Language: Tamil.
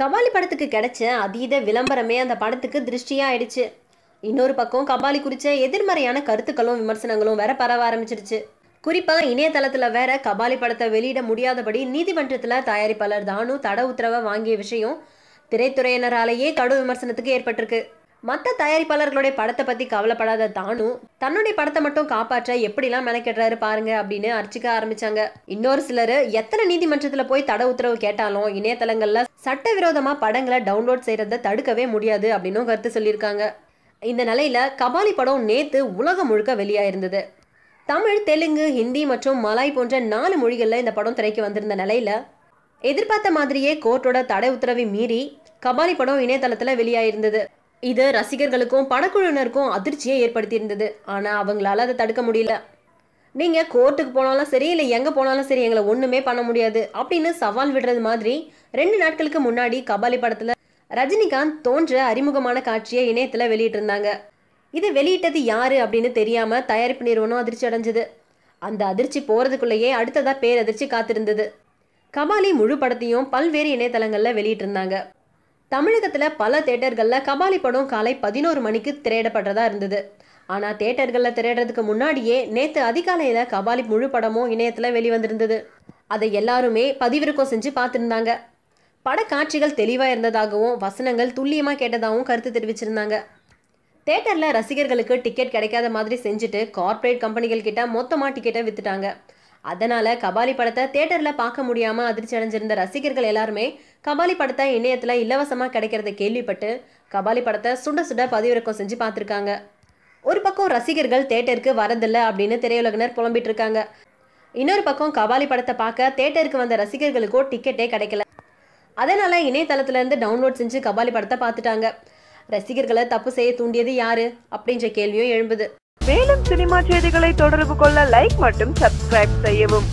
கபாலி படத்துக்கு கிடைச்ச அதீத விளம்பரமே அந்த படத்துக்கு திருஷ்டியாக ஆயிடுச்சு. இன்னொரு பக்கம் கபாலி குறித்த எதிர்மறையான கருத்துக்களும் விமர்சனங்களும் வேற பரவ ஆரம்பிச்சிருச்சு. குறிப்பாக இணையதளத்தில் வேற கபாலி படத்தை வெளியிட முடியாதபடி நீதிமன்றத்தில் தயாரிப்பாளர் தானு தட உத்தரவை வாங்கிய விஷயம் திரைத்துறையினராலேயே கடும் விமர்சனத்துக்கு ஏற்பட்டிருக்கு. மற்ற தயாரிப்பாளர்களுடைய படத்தை பற்றி கவலைப்படாத தானு தன்னுடைய படத்தை மட்டும் காப்பாற்ற எப்படிலாம் மெனக்கெடுறாரு பாருங்க அப்படின்னு அர்ச்சிக்க ஆரம்பிச்சாங்க. இன்னொரு சிலர் எத்தனை நீதிமன்றத்தில் போய் தட உத்தரவு கேட்டாலும் இணையதளங்களில் சட்டவிரோதமாக படங்களை டவுன்லோட் செய்கிறத தடுக்கவே முடியாது அப்படின்னும் கருத்து சொல்லியிருக்காங்க. இந்த நிலையில கபாலி படம் நேத்து உலகம் முழுக்க வெளியாயிருந்தது. தமிழ் தெலுங்கு ஹிந்தி மற்றும் மலாய் போன்ற நாலு மொழிகளில் இந்த படம் திரைக்கு வந்திருந்த நிலையில எதிர்பார்த்த மாதிரியே கோர்ட்டோட தடை உத்தரவை மீறி கபாலி படம் இணையதளத்தில் வெளியாயிருந்தது. இது ரசிகர்களுக்கும் படக்குழுவினருக்கும் அதிர்ச்சியை ஏற்படுத்தியிருந்தது. ஆனால் அவங்களால அதை தடுக்க முடியல. நீங்க கோர்ட்டுக்கு போனாலும் சரி இல்லை எங்க போனாலும் சரி எங்களை ஒண்ணுமே பண்ண முடியாது அப்படின்னு சவால் விடுறது மாதிரி ரெண்டு நாட்களுக்கு முன்னாடி கபாலி படத்துல ரஜினிகாந்த் தோன்ற அறிமுகமான காட்சியை இணையத்துல வெளியிட்டிருந்தாங்க. இது வெளியிட்டது யாரு அப்படின்னு தெரியாம தயாரிப்பு நிறுவனம் அதிர்ச்சி அடைஞ்சது. அந்த அதிர்ச்சி போறதுக்குள்ளேயே அடுத்ததா பேரதிர்ச்சி காத்திருந்தது. கபாலி முழு படத்தையும் பல்வேறு இணையதளங்கள்ல வெளியிட்டிருந்தாங்க. தமிழகத்தில் பல தேட்டர்களில் கபாலி படம் காலை பதினோரு மணிக்கு திரையிடப்படுறதா இருந்தது. ஆனால் தேட்டர்களில் திரையிடுறதுக்கு முன்னாடியே நேற்று அதிகாலையில் கபாலி முழு படமும் இணையத்தில் வெளிவந்திருந்தது. அதை எல்லாருமே பதிவிறக்கம் செஞ்சு பார்த்துருந்தாங்க. படக்காட்சிகள் தெளிவாக இருந்ததாகவும் வசனங்கள் துல்லியமாக கேட்டதாகவும் கருத்து தெரிவிச்சிருந்தாங்க. தேட்டரில் ரசிகர்களுக்கு டிக்கெட் கிடைக்காத மாதிரி செஞ்சுட்டு கார்ப்பரேட் கம்பெனிகள் கிட்ட மொத்தமாக டிக்கெட்டை வித்துட்டாங்க. அதனால கபாலி படத்தை தேட்டரில் பார்க்க முடியாம அதிர்ச்சி அடைஞ்சிருந்த ரசிகர்கள் எல்லாருமே கபாலி படத்தை இணையத்தில் இலவசமாக கிடைக்கிறத கேள்விப்பட்டு கபாலி படத்தை சுட சுட பதிவிறக்கம் செஞ்சு பார்த்துருக்காங்க. ஒரு பக்கம் ரசிகர்கள் தேட்டருக்கு வரதில்லை அப்படின்னு திரையுலகினர் புலம்பிட்டு இருக்காங்க இன்னொரு பக்கம் கபாலி படத்தை பார்க்க தேட்டருக்கு வந்த ரசிகர்களுக்கோ டிக்கெட்டே கிடைக்கல. அதனால இணையதளத்துல இருந்து டவுன்லோட் செஞ்சு கபாலி படத்தை பார்த்துட்டாங்க. ரசிகர்களை தப்பு செய்ய தூண்டியது யாரு? அப்படின்ற கேள்வியும் எழும்புது. மேலும் சினிமா செய்திகளை தொடர்பு கொள்ள லைக் மற்றும் சப்ஸ்கிரைப் செய்யவும்.